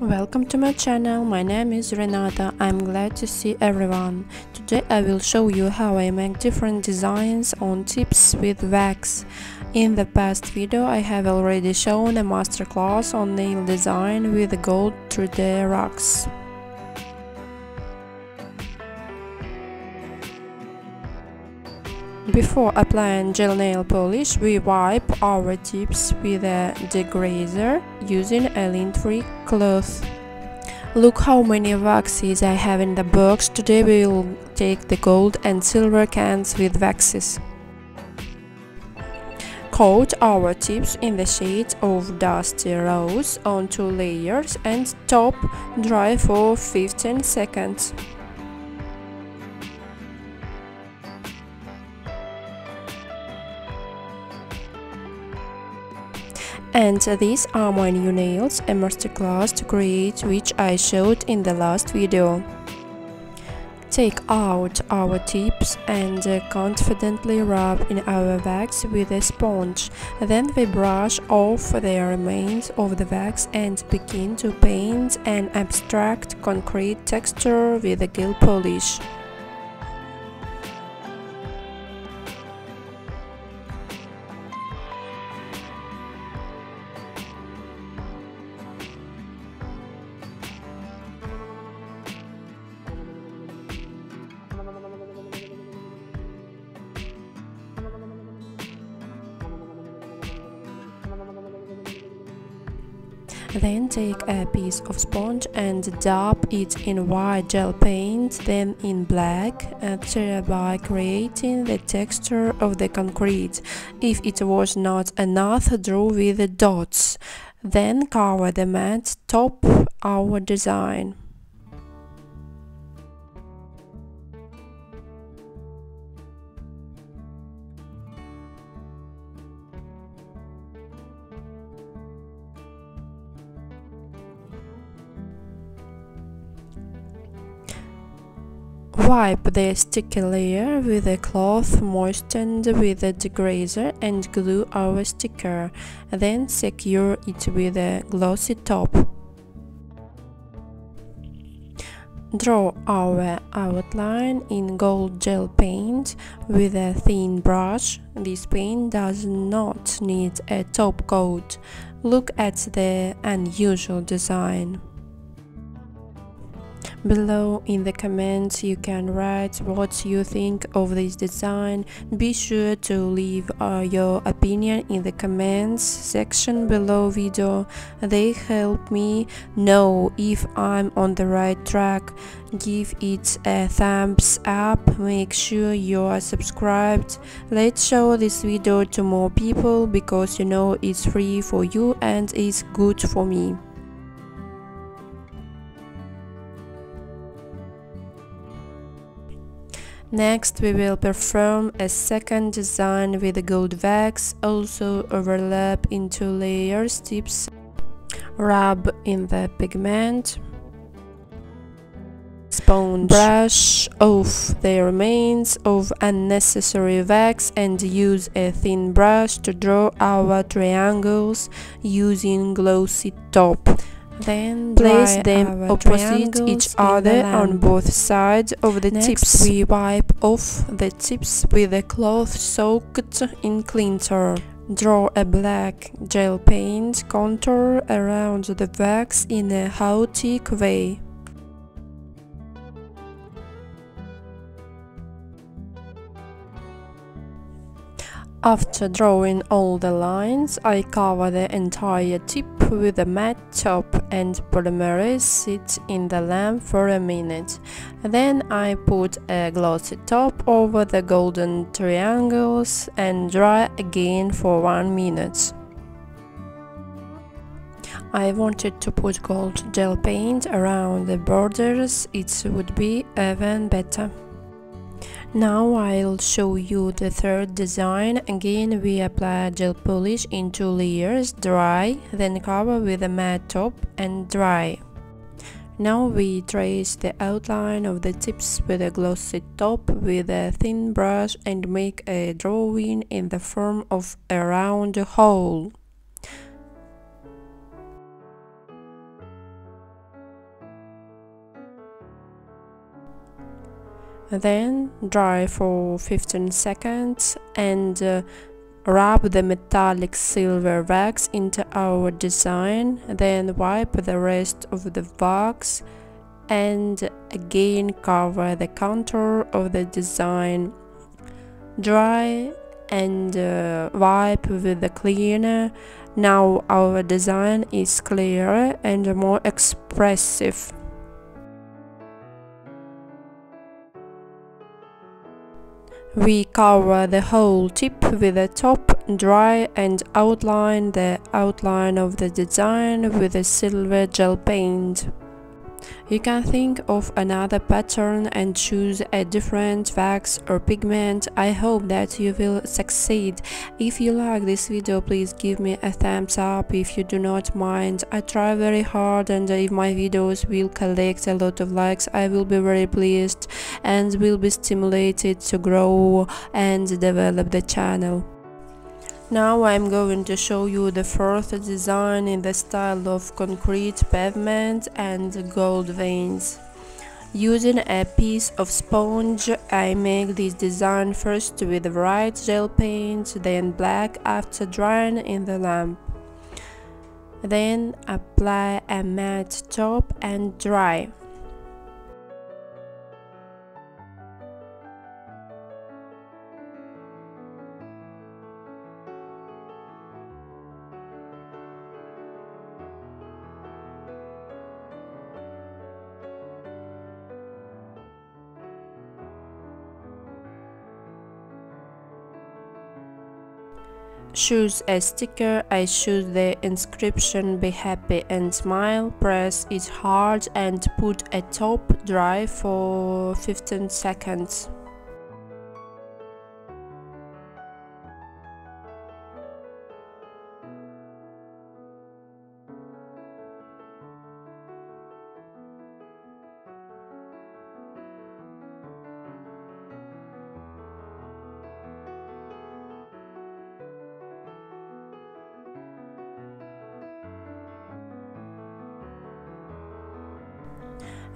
Welcome to my channel, my name is Renata, I'm glad to see everyone. Today I will show you how I make different designs on tips with wax. In the past video I have already shown a masterclass on nail design with gold 3D rocks. Before applying gel nail polish, we wipe our tips with a degreaser using a lint-free cloth. Look how many waxes I have in the box. Today we will take the gold and silver cans with waxes. Coat our tips in the shade of dusty rose on two layers and top dry for 15 seconds. And these are my new nails, a masterclass to create which I showed in the last video. Take out our tips and uh, confidently rub in our wax with a sponge. Then we brush off the remains of the wax and begin to paint an abstract concrete texture with a gel polish. Then take a piece of sponge and dab it in white gel paint, then in black, and thereby creating the texture of the concrete. If it was not enough, draw with the dots. Then cover the matte top our design. Wipe the sticky layer with a cloth moistened with a degreaser and glue our sticker, then secure it with a glossy top. Draw our outline in gold gel paint with a thin brush. This paint does not need a top coat. Look at the unusual design. Below in the comments you can write what you think of this design. Be sure to leave uh, your opinion in the comments section below video. They help me know if I'm on the right track. Give it a thumbs up, make sure you are subscribed. Let's show this video to more people because you know it's free for you and it's good for me. Next we will perform a second design with the gold wax, also overlap into layers tips, rub in the pigment, sponge brush off the remains of unnecessary wax and use a thin brush to draw our triangles using glossy top. Then place them opposite each other on both sides of the Next, tips. we wipe off the tips with a cloth soaked in cleanser. Draw a black gel paint contour around the wax in a chaotic way. After drawing all the lines, I cover the entire tip with a matte top and polymerize it in the lamp for a minute. Then I put a glossy top over the golden triangles and dry again for one minute. I wanted to put gold gel paint around the borders, it would be even better. Now I'll show you the third design. Again we apply gel polish in two layers, dry, then cover with a matte top and dry. Now we trace the outline of the tips with a glossy top with a thin brush and make a drawing in the form of a round hole. Then dry for 15 seconds and uh, rub the metallic silver wax into our design then wipe the rest of the wax and again cover the contour of the design. Dry and uh, wipe with the cleaner. Now our design is clearer and more expressive We cover the whole tip with the top dry and outline the outline of the design with a silver gel paint. You can think of another pattern and choose a different wax or pigment. I hope that you will succeed. If you like this video, please give me a thumbs up if you do not mind. I try very hard and if my videos will collect a lot of likes, I will be very pleased and will be stimulated to grow and develop the channel. Now I'm going to show you the fourth design in the style of concrete pavement and gold veins. Using a piece of sponge, I make this design first with white gel paint, then black after drying in the lamp. Then apply a matte top and dry. Choose a sticker I choose the inscription be happy and smile press it hard and put a top dry for 15 seconds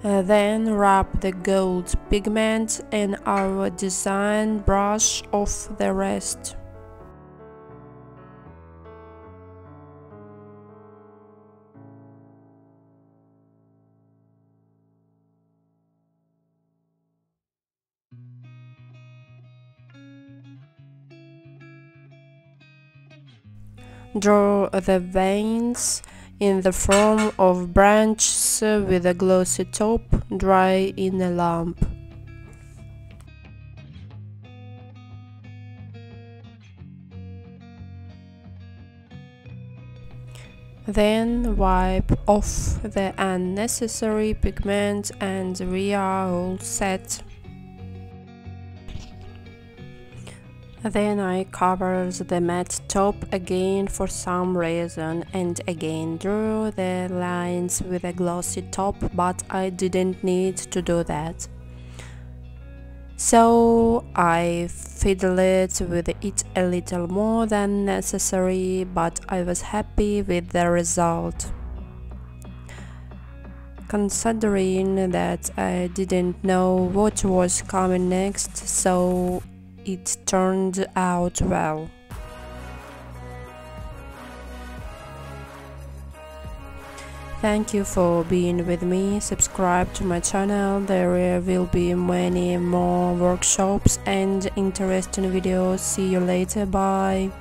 Uh, then rub the gold pigment in our design brush off the rest. Draw the veins in the form of branches with a glossy top, dry in a lamp. Then wipe off the unnecessary pigment and we are all set. Then I covered the matte top again for some reason and again drew the lines with a glossy top but I didn't need to do that. So I fiddled with it a little more than necessary but I was happy with the result. Considering that I didn't know what was coming next so it turned out well. Thank you for being with me. Subscribe to my channel. There will be many more workshops and interesting videos. See you later. Bye.